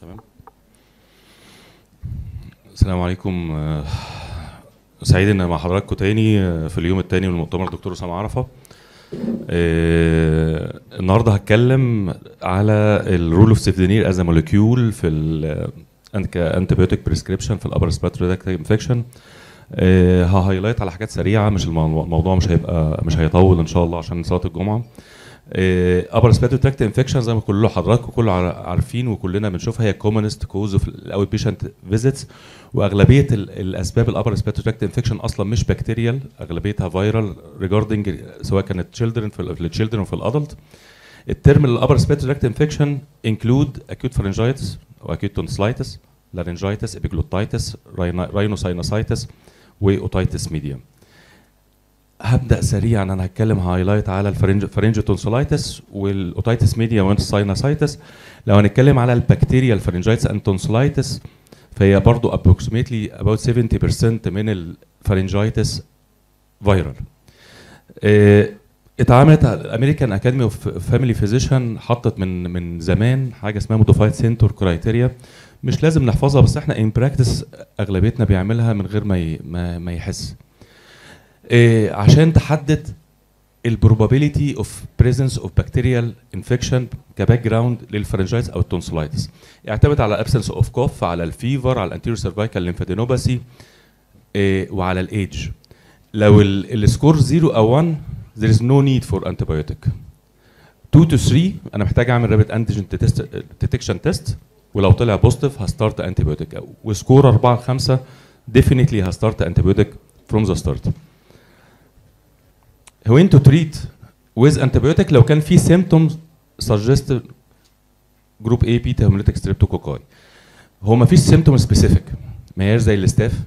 تمام؟ السلام عليكم. آه، سعيد إن مع حضراتكم تاني آه، في اليوم التاني من مؤتمر دكتور أسامة عرفة. آه، النهارده هتكلم على الرول اوف سيفدينير از مولكيول في كانتيبيوتيك بريسكريبشن في الابر سباترودكتيف انفكشن ههايلايت على حاجات سريعة مش المو- الموضوع مش هيبقى مش هيطول إن شاء الله عشان صلاة الجمعة. upper respiratory tract infection زي ما كل حضراتكم كله عار- عارفين وكلنا بنشوفها هي commonest cause of ال outpatient visits وأغلبية ال- الأسباب ال upper respiratory tract infection أصلا مش bacterial أغلبيتها viral regarding سواء كانت children في ال children وفي ال adult ال term ال upper respiratory tract infection include acute pharyngitis و acute tonsillitis laryngitis epiglottitis rhinosinusitis و otitis media هبدأ سريعا. أنا هتكلم highlight على ال pharyng- pharyngotonsillitis وال otitis media وال sinusitis لو هنتكلم على البكتيريا ال pharyngitis and tonsillitis فهي برضو approximately about 70% من ال pharyngitis viral اتعملت ال American Academy of Family Physicians حطت من من زمان حاجة اسمها modified Centor criteria مش لازم نحفظها بس إحنا in practice أغلبيتنا بيعملها من غير ما ما, يحس. عشان تحدد ال probability of presence of bacterial infection ك background لل pharyngitis أو ال tonsillitis. يعتمد على ال absence of cough على ال fever على ال anterior cervical lymphadenopathy إيه وعلى الإيدج. لو ال- score 0 أو 1 there is no need for antibiotic. 2 to 3 أنا محتاج أعمل rapid antigen detection test ولو طلع positive ه start antibiotic و score 4 5 definitely ه start antibiotic from the start. When to treat with antibiotic لو كان في symptoms suggest group A beta-hemolytic streptococci هو ما فيش specific. ما هياش زي ال staph.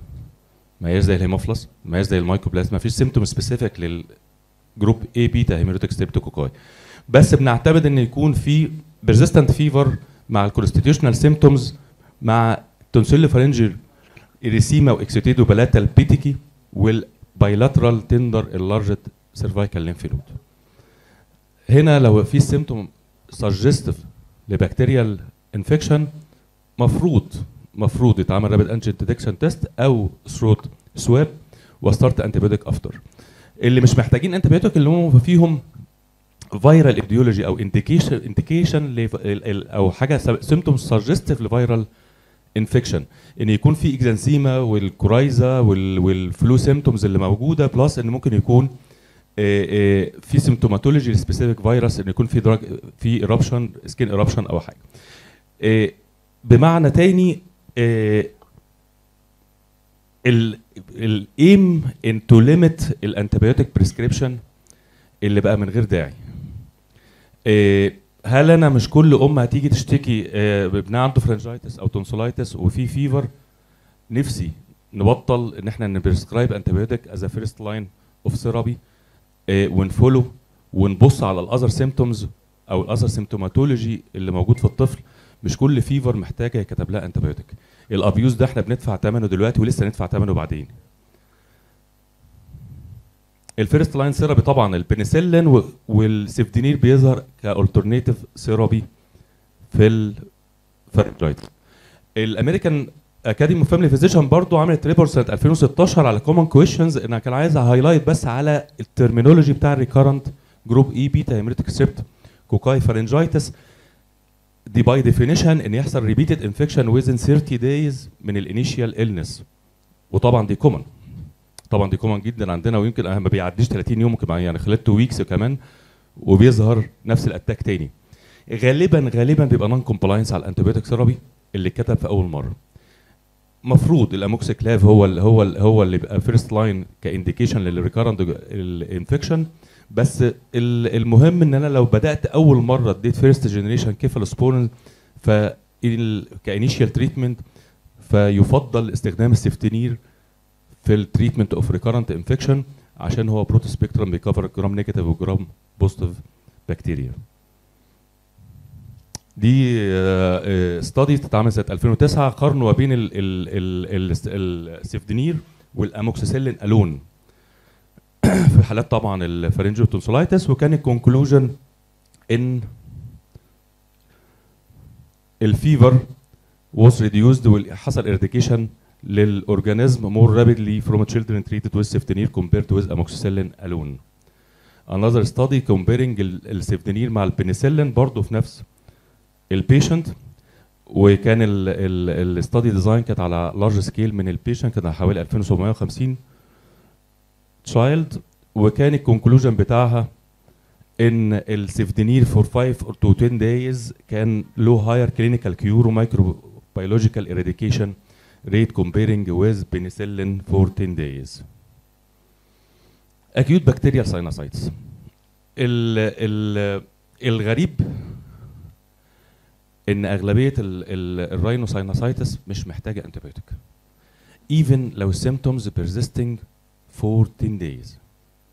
ما هياش زي ال Haemophilus. ما هياش زي المايكوبلازما ما فيش symptom specific لل group A beta-hemolytic streptococci بس بنعتمد إن يكون في persistent fever مع ال constitutional symptoms مع tonsillopharyngeal erythema و exudate و palatal petechiae وال bilateral tender enlarged cervical lymph node هنا لو في symptom suggestive ل bacterial infection مفروض مفروض يتعمل rapid antigen detection test أو throat swab و start antibiotic after اللي مش محتاجين antibiotic اللي هم فيهم viral etiology أو indication indication أو حاجة symptom suggestive ل viral infection إن يكون في exanthema وال coryza وال- وال flu symptoms اللي موجودة plus إن ممكن يكون في symptomatology specific virus ان يكون في rash في eruption skin eruption أو حاجة. آه، بمعنى تاني ال aim إن to limit ال antibiotic prescription اللي بقى من غير داعي. آه، هل أنا مش كل أم هتيجي تشتكي آه، ابنها عنده pharyngitis أو tonsillitis وفي fever نفسي نبطل إن إحنا ن prescribe antibiotic as first line of therapy ون follow ونبص على ال other symptoms أو ال other symptomatology اللي موجود في الطفل. مش كل fever محتاجة يكتب لها antibiotic ال abuse ده إحنا بندفع ثمنه دلوقتي ولسه ندفع ثمنه بعدين. ال first line therapy طبعا البنسلين و- وال cefdinir بيظهر ك alternative therapy في ال pharyngitis ال American Academy of Family Physician برضو عملت report سنة 2016 على common questions أنا كان عايز highlight بس على ال terminology بتاع ال recurrent group A beta hemolytic streptococci pharyngitis دي by definition إن يحصل repeated infection within 30 days من ال initial illness وطبعا دي common طبعا دي common جدا عندنا ويمكن ما بيعديش 30 يوم كمان يعني خلال 2 weeks كمان وبيظهر نفس ال attack تاني. غالبا غالبا بيبقى non compliance على ال antibiotic therapy اللي اتكتب في أول مرة. مفروض ال amoxiclav هو ال هو ال هو اللي بيبقى first line ك indication لل recurrent ال infection بس ال- المهم إن أنا لو بدأت أول مرة اديت first generation cephalosporin ف ك initial treatment فيفضل استخدام ال cefdinir في ال treatment of recurrent infection عشان هو broad spectrum بي cover gram negative و gram positive بكتيريا دي study اتعملت سنة 2009 قارنوا بين ال- ال- ال- ال- ال cefdinir وال amoxicillin alone في حالات طبعا ال pharyngotonsillitis وكان ال conclusion إن ال fever was reduced وحصل eradication لل organism more rapidly from children treated with cefdinir compared with amoxicillin alone. Another study comparing ال cefdinir مع البنسلين برضه في نفس ال patient وكان ال study design كانت على large scale من ال patient كانت حوالي 2750 child وكان ال conclusion بتاعها إن ال cefdinir for 5 or to 10 days كان له higher clinical cure microbiological eradication rate comparing with penicillin for 10 days. acute bacterial sinusitis ال ال الغريب إن أغلبية ال rhinosinusitis مش محتاجة antibiotic even لو symptoms persisting for 10 days.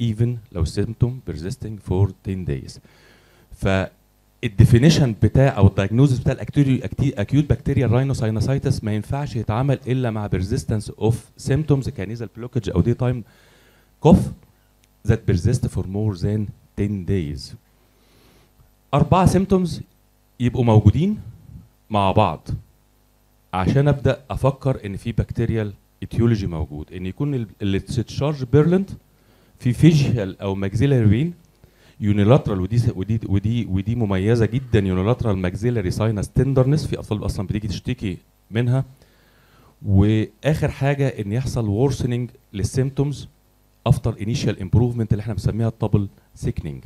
Even لو symptom persisting for 10 days. ف ال definition بتاع أو ال diagnosis بتاع ال acute bacterial rhinosinusitis ما ينفعش يتعمل إلا مع persistence of symptoms ك nasal blockage أو daytime cough that persist for more than 10 days. أربعة symptoms يبقوا موجودين مع بعض. عشان أبدأ أفكر إن في bacterial etiology موجود إن يكون ال discharge purulent في facial أو maxillary pain unilateral ودي ودي ودي ودي مميزة جدا unilateral maxillary sinus tenderness في اطفال أصلا بتيجي تشتكي منها. وآخر حاجة إن يحصل worsening لل symptoms after initial improvement اللي إحنا بنسميها ال double sickening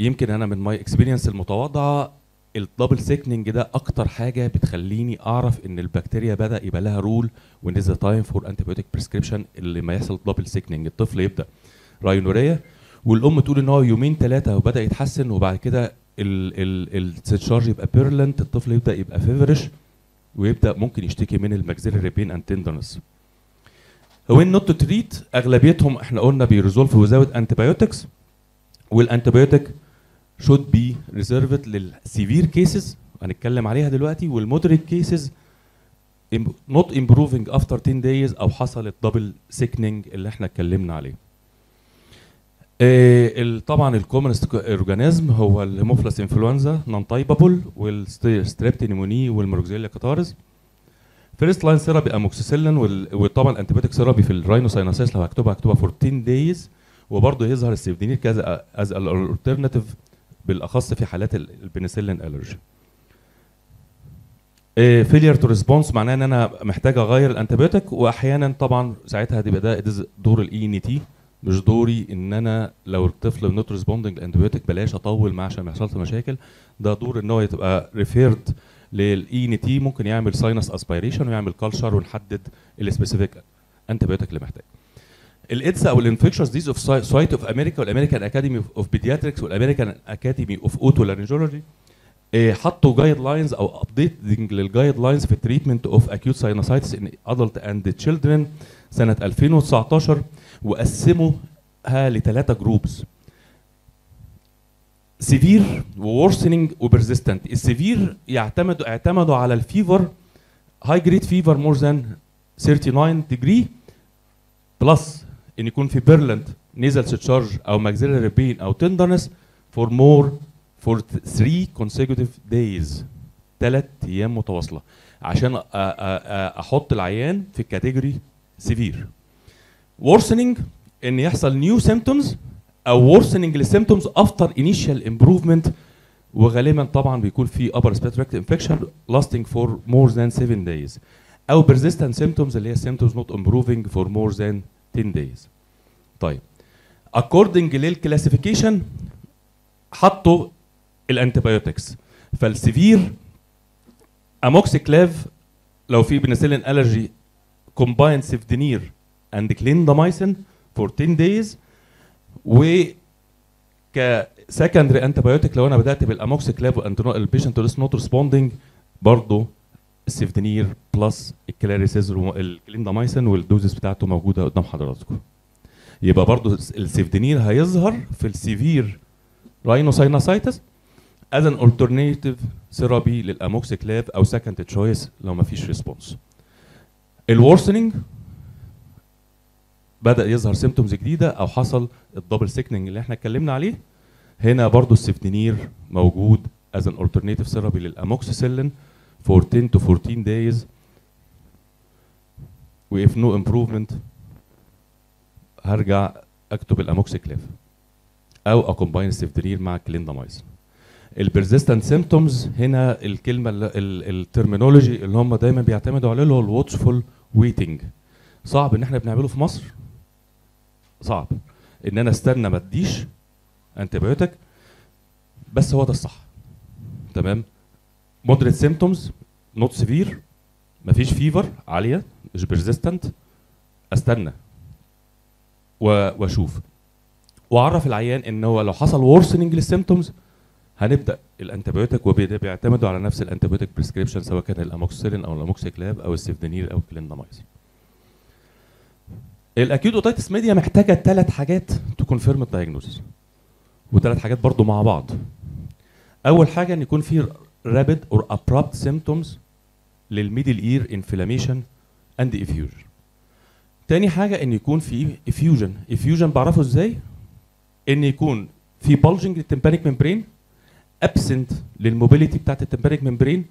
يمكن أنا من my experience المتواضعة ال double sickening ده أكتر حاجة بتخليني أعرف إن البكتيريا بدأ يبقى لها role و on the time for antibiotic prescription اللي ما يحصل double sickening الطفل يبدأ. rhinorrhea والأم تقول إن هو يومين ثلاثة وبدأ يتحسن وبعد كده ال discharge يبقى purulent الطفل يبدأ يبقى feverish ويبدأ ممكن يشتكي من ال maxillary pain and tenderness when not to treat أغلبيتهم إحنا قلنا بي resolve without antibiotics وال antibiotic should be reserved لل severe cases هنتكلم عليها دلوقتي وال moderate cases not improving after 10 days أو حصلت double sickening اللي إحنا اتكلمنا عليه. آه طبعا ال commonest organism هو ال Haemophilus influenzae non-typeable وال strept pneumoniae وال Moraxella catarrhalis. first line therapy amoxicillin وطبعا ال antibiotic therapy في ال rhinosinusitis لو هكتبها هكتبها for 10 days وبرضه يظهر ال cefdinir كذا as ال alternative بالأخص في حالات ال penicillin allergy failure to response معناه إن أنا محتاج أغير ال antibiotic وأحيانا طبعا ساعتها هتبقى ده دور ال ENT مش دوري إن أنا لو الطفل not responding ال antibiotic بلاش أطول معاه عشان ما يحصلش مشاكل. ده دور إن هو تبقى referred لل ENT ممكن يعمل sinus aspiration ويعمل culture ونحدد ال specific antibiotic اللي محتاج. ال IDSA أو ال Infectious Diseases Society of America وال American Academy of Pediatrics وال American Academy of Otolaryngology حطوا guidelines أو updating لل guidelines في ال treatment of acute sinusitis in adult and children سنة 2019 وقسموها لثلاثه groups severe worsening و persistent ال severe يعتمدوا اعتمدوا على ال fever high grade fever more than 39 degree plus إن يكون في purulent nasal discharge أو maxillary pain أو tenderness for more for 3 consecutive days. ثلاث أيام متواصلة. عشان أحط العيان في ال category severe worsening إن يحصل new symptoms أو worsening لل symptoms after initial improvement وغالبا طبعا بيكون في upper respiratory infection lasting for more than 7 days. أو persistent symptoms اللي هي symptoms not improving for more than 10 days. طيب. According لل classification حطوا ال antibiotics فال severe amoxiclav لو في penicillin allergy combined cefdinir and clindamycin for 10 days. و ك secondary antibiotic لو أنا بدأت بال amoxiclav وال patient لسه not responding برضه ال cefdinir plus الكلاريسيز ال clindamycin وال doses بتاعته موجودة قدام حضراتكم. يبقى برضه ال cefdinir هيظهر في ال severe rhinosinusitis as an alternative therapy لل amoxiclav أو second choice لو ما فيش response ال worsening بدأ يظهر symptoms جديدة أو حصل ال double sickening اللي إحنا اتكلمنا عليه. هنا برضو ال cefdinir موجود as an alternative therapy لل amoxicillin for 10 to 14 days و if no improvement. هرجع أكتب ال amoxiclav أو أ combine ال cefdinir مع clindamycin ال persistent symptoms هنا الكلمة ال terminology اللي هم دايما بيعتمدوا عليه اللي هو ال watchful waiting صعب إن إحنا بنعمله في مصر؟ صعب. إن أنا استنى ما اديش antibiotic بس هو ده الصح. تمام؟ moderate symptoms not severe مفيش fever عالية مش persistent استنى. وأشوف. وأعرف العيان إن هو لو حصل worsening لل symptoms هنبدأ ال antibiotic وبيعتمدوا على نفس ال antibiotic prescription سواء كان الاموكسيلين أو ال amoxiclav أو ال cefdinir أو ال clindamycin ال acute otitis media محتاجة ثلاث حاجات ت confirm ال diagnosis وثلاث حاجات برضو مع بعض. أول حاجة إن يكون في rapid or abrupt symptoms لل middle ear inflammation and effusion تاني حاجة إن يكون في effusion effusion بعرفه إزاي؟ إن يكون في bulging لل tympanic membrane absent لل mobility بتاعت ال tympanic membrane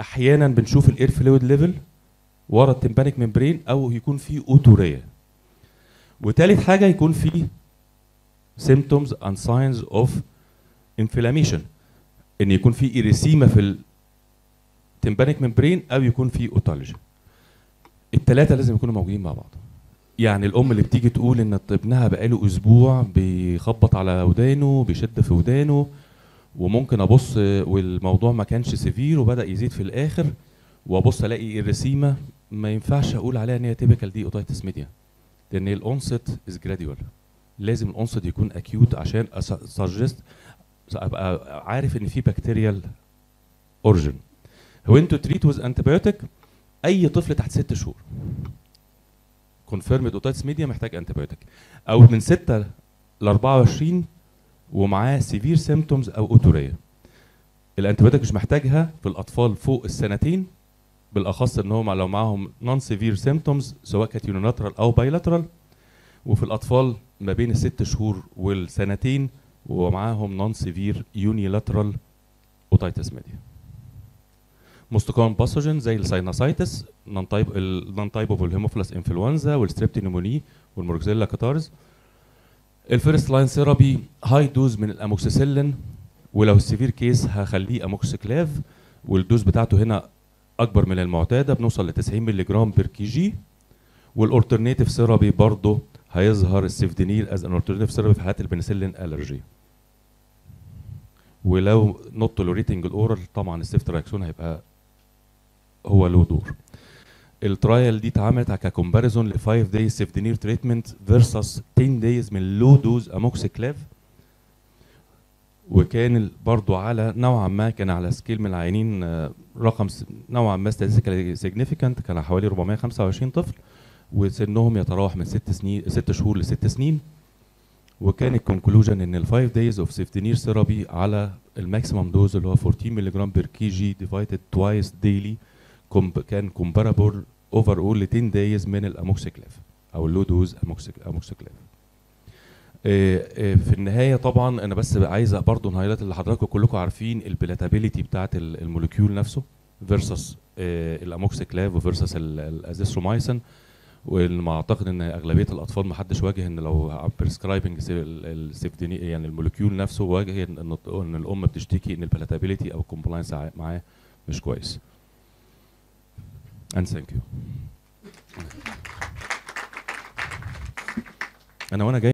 أحيانا بنشوف ال air fluid level ورا ال tympanic membrane أو يكون في otorrhea. وتالت حاجة يكون في symptoms and signs of inflammation. إن يكون في erythema في ال tympanic membrane أو يكون في otalgia التلاتة لازم يكونوا موجودين مع بعض. يعني الأم اللي بتيجي تقول إن ابنها بقاله أسبوع بيخبط على ودانه بيشد في ودانه وممكن أبص والموضوع ما كانش severe وبدأ يزيد في الآخر وأبص ألاقي ال erythema ما ينفعش أقول عليها إن هي typical دي otitis media لأن ال onset is gradual لازم ال onset يكون acute عشان suggest ابقى عارف إن في bacterial origin هو ان to treat with antibiotic أي طفل تحت ست شهور. confirmed otitis media محتاج antibiotic أو من 6 ل 24 ومعاه severe symptoms أو otorrhea. ال antibiotic مش محتاجها في الأطفال فوق السنتين. بالأخص إن هم لو معاهم non severe symptoms سواء كانت unilateral أو bilateral وفي الأطفال ما بين الست شهور والسنتين ومعاهم non severe unilateral otitis media. مستقام باثوجين زي الساينوسايتس نون تايب النون تايب اوف الهيموفيلس انفلونزا والستريبتينيموني والموركزيلا كاتارز الفيرست لاين ثيرابي هاي دوز من الأموكسيسيلين. ولو ال severe case هخليه amoxiclav وال dose بتاعته هنا أكبر من المعتادة بنوصل ل 90 مللي جرام per kg وال alternative therapy برضه هيظهر ال cefdinir as an alternative therapy في حالات ال penicillin allergy. ولو not tolerating ال oral طبعا ال ceftriaxone هيبقى هو له دور. ال trial دي اتعملت ك comparison ل 5 days cefdinir treatment versus 10 days من low dose amoxiclav وكان برضو على نوعا ما كان على scale من العيانين آه، رقم نوعا ما statistically significant كان حوالي 425 طفل. وسنهم يتراوح من 6 سنين 6 شهور ل 6 سنين. وكان ال conclusion إن ال 5 days of cefdinir therapy على ال maximum dose اللي هو 14 مللي جرام per kg divided twice daily كان comparable overall ل 10 days من ال amoxiclav أو ال low dose amoxiclav في النهاية طبعا أنا بس عايز برضه ن highlight اللي حضراتكم كلكم عارفين ال palatability بتاعت ال- ال molecule نفسه versus ال amoxiclav و versus ال azithromycin وما أعتقد إن أغلبية الأطفال ما حدش واجه إن لو prescribing ال cefdinir يعني ال molecule نفسه واجه ان إن الأم بتشتكي إن ال palatability أو ال compliance معاه مش كويس. And thank you. أنا وأنا جاي